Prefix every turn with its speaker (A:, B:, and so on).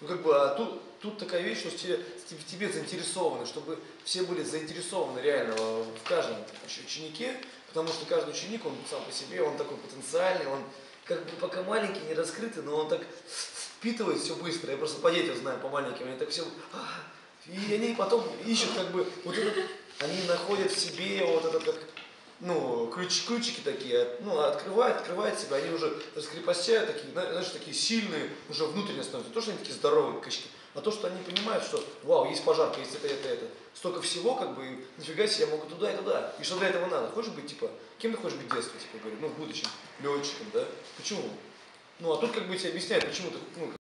A: Ну как бы, а тут, тут такая вещь, что тебе, в тебе заинтересованы, чтобы все были заинтересованы реально в каждом ученике, потому что каждый ученик, он сам по себе, он такой потенциальный, он как бы пока маленький, не раскрытый, но он так впитывает все быстро. Я просто по детям знаю, по маленьким, они так все... И они потом ищут как бы вот этот, они находят в себе вот этот как ну, ключ, ключики такие, ну, открывает, открывает себя, они уже раскрепостяют, такие, знаешь, такие сильные, уже внутренне становятся. То, что они такие здоровые качки, а то, что они понимают, что, вау, есть пожарка, есть это, это, это. Столько всего, как бы, нифига себе, я могу туда и туда. И что для этого надо? Хочешь быть, типа, кем ты хочешь быть в детстве, типа, говорю, ну, в будущем, летчиком, да? Почему? Ну, а тут как бы тебе объясняют, почему ты, ну,